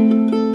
Música